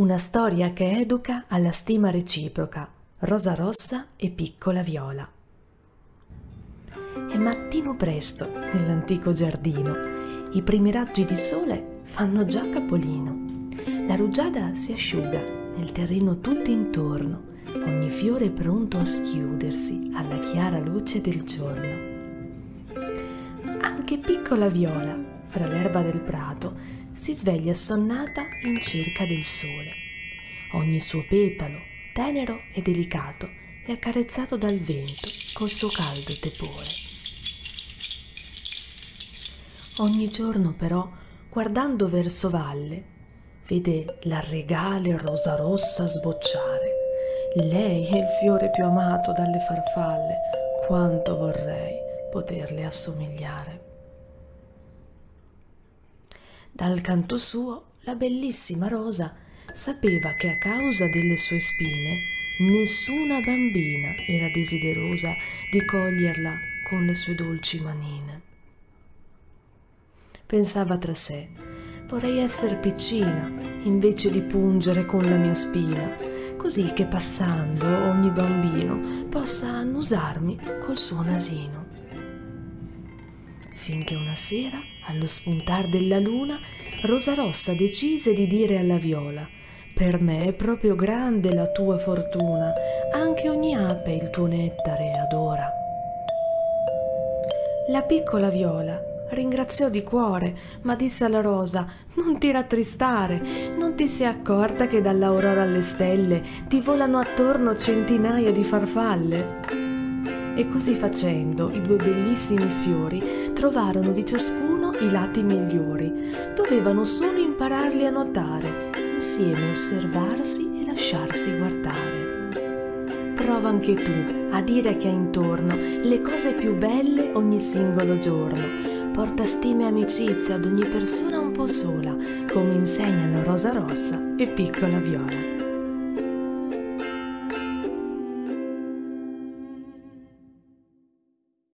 Una storia che educa alla stima reciproca. Rosa Rossa e Piccola Viola. È mattino presto nell'antico giardino. I primi raggi di sole fanno già capolino. La rugiada si asciuga nel terreno tutto intorno, ogni fiore pronto a schiudersi alla chiara luce del giorno. Anche piccola viola, fra l'erba del prato, si sveglia sonnata in cerca del sole. Ogni suo petalo, tenero e delicato, è accarezzato dal vento col suo caldo tepore. Ogni giorno però, guardando verso valle, vede la regale rosa rossa sbocciare. Lei è il fiore più amato dalle farfalle, quanto vorrei poterle assomigliare. Dal canto suo, la bellissima rosa sapeva che a causa delle sue spine nessuna bambina era desiderosa di coglierla con le sue dolci manine. Pensava tra sé, vorrei essere piccina invece di pungere con la mia spina, così che passando ogni bambino possa annusarmi col suo nasino finché una sera, allo spuntar della luna, Rosarossa decise di dire alla viola per me è proprio grande la tua fortuna, anche ogni ape il tuo nettare adora. La piccola viola ringraziò di cuore, ma disse alla rosa non ti rattristare, non ti sei accorta che dall'aurora alle stelle ti volano attorno centinaia di farfalle? E così facendo i due bellissimi fiori trovarono di ciascuno i lati migliori, dovevano solo impararli a notare, insieme osservarsi e lasciarsi guardare. Prova anche tu a dire che hai intorno le cose più belle ogni singolo giorno. Porta stima e amicizia ad ogni persona un po' sola, come insegnano Rosa Rossa e Piccola Viola.